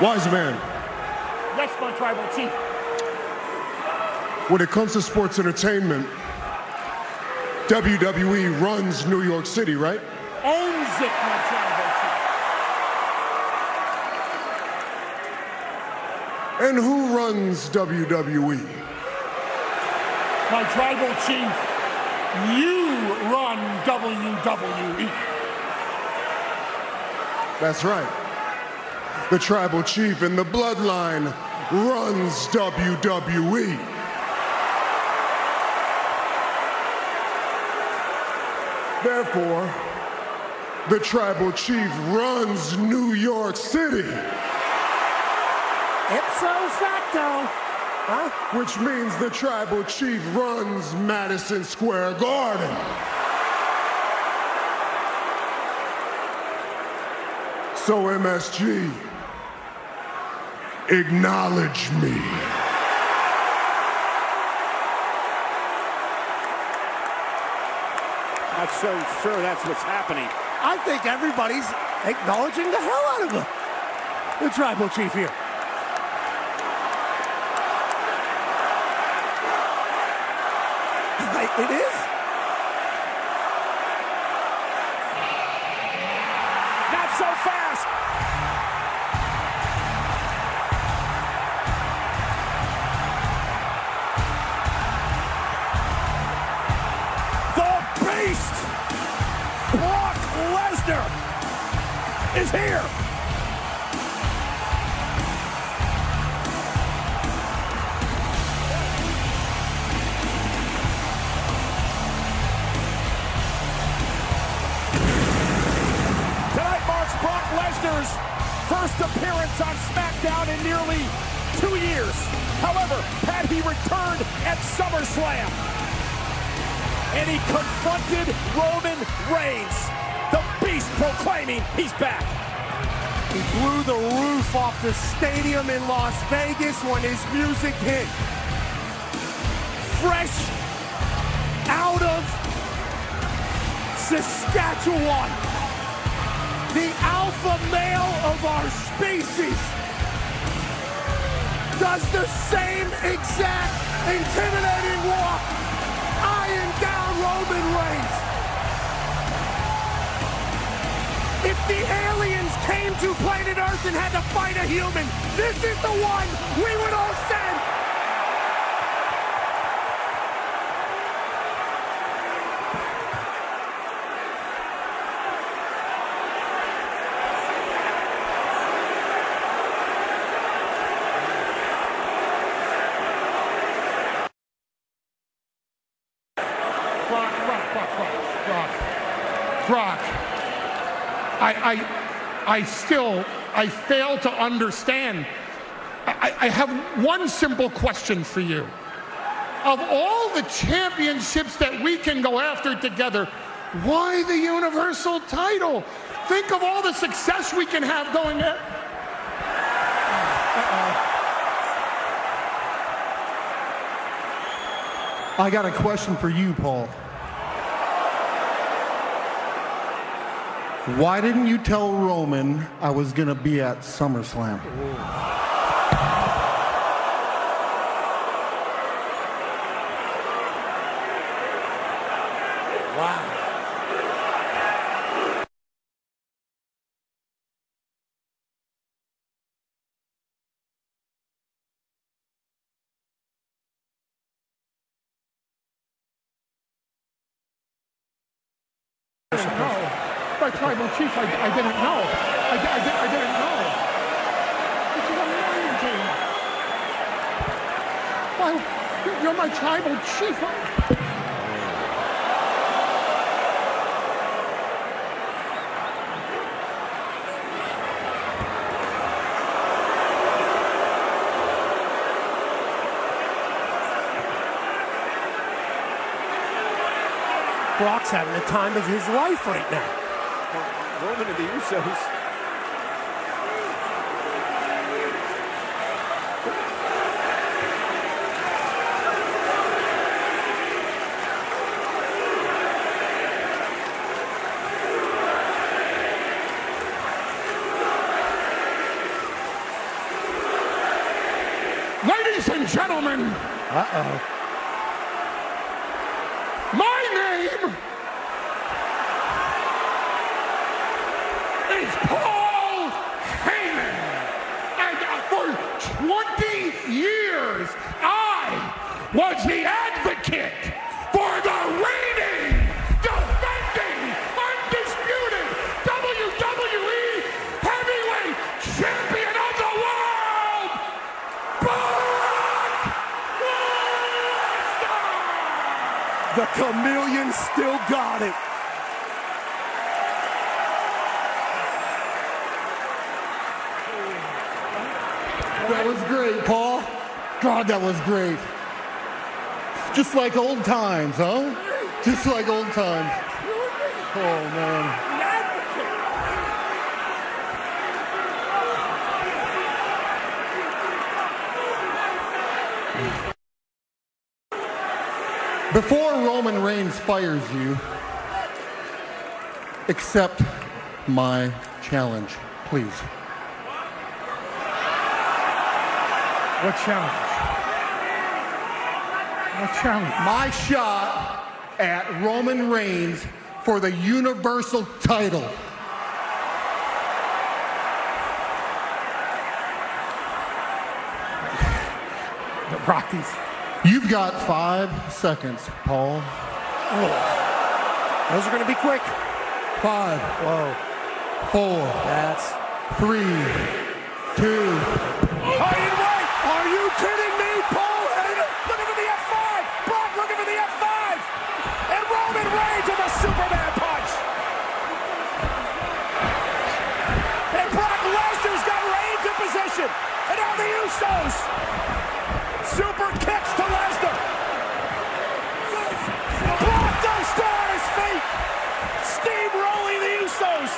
Wise man, Yes, my tribal chief. when it comes to sports entertainment, WWE runs New York City, right? Owns it, my tribal chief. And who runs? WWE? My tribal chief, you run WWE. That's right. The tribal chief in the bloodline runs. WWE. Therefore, the tribal chief runs New York City, Ipso facto. Huh? which means the tribal chief runs Madison Square Garden. So, MSG, acknowledge me. I'm not so sure that's what's happening. I think everybody's acknowledging the hell out of the, the tribal chief here. It is. Lesnar, is here. Tonight marks Brock Lesnar's first appearance on SmackDown in nearly two years. However, had he returned at SummerSlam, and he confronted Roman Reigns, proclaiming he's back. He blew the roof off the stadium in Las Vegas when his music hit. Fresh out of Saskatchewan. The alpha male of our species does the same exact intimidating walk, eyeing down Roman Reigns. The aliens came to planet Earth and had to fight a human, this is the one we would all send. Brock, Brock, Brock, Brock, Brock. Brock. I, I, I still, I fail to understand. I, I have one simple question for you. Of all the championships that we can go after together, why the Universal title? Think of all the success we can have going at. I got a question for you, Paul. Why didn't you tell Roman I was gonna be at SummerSlam? Didn't know. My tribal chief, I, I didn't know. I, I, I didn't know. This is amazing. Why, you're- you're my tribal chief. Brock's having the time of his life right now. Roman and the Usos. Ladies and gentlemen, Uh-oh. my name is Paul Heyman. And for 20 years, I was the advocate for the reigning, defending, undisputed WWE Heavyweight Champion of the World, Brock Lesnar! The chameleon still got it. That was great, Paul. God, that was great. Just like old times, huh? Just like old times. Oh, man. Before Roman Reigns fires you, accept my challenge, please. What challenge? What challenge? my shot at Roman Reigns for the Universal title. The Rockies. You've got five seconds, Paul. Oh. Those are going to be quick. Five, Whoa. four, That's. three, two. Hiding right. Are you kidding me, Paul Heyman? Looking for the F5. Brock looking for the F5. And Roman Reigns with a Superman punch. And Brock Lesnar's got Reigns in position. And now the Usos. Super kicks to Lesnar. Brock down on his feet. Steamrolling the Usos.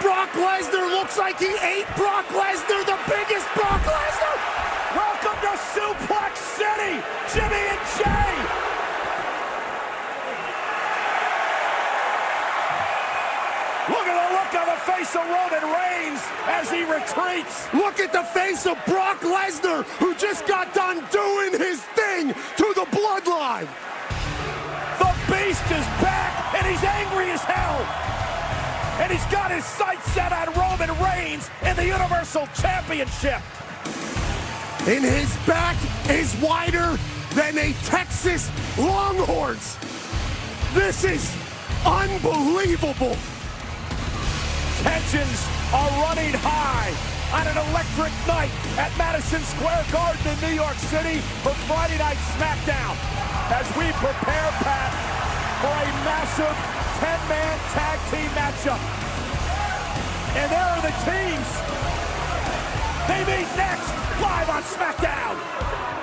Brock Lesnar looks like he ate Brock Lesnar, the biggest Brock Lesnar. Welcome to Suplex City, Jimmy and Jay. Look at the look on the face of Roman Reigns as he retreats. Look face Brock Lesnar, who just got done doing his thing to the bloodline. The Beast is back, and he's angry as hell. And he's got his sights set on Roman Reigns in the Universal Championship. And his back is wider than a Texas Longhorns. This is unbelievable. Tensions are running high on an electric night at Madison Square Garden in New York City for Friday Night SmackDown. As we prepare, Pat, for a massive 10-man tag team matchup. And there are the teams. They meet next live on SmackDown.